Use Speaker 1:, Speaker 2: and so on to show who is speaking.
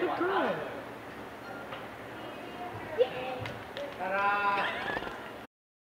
Speaker 1: Good girl. Yeah.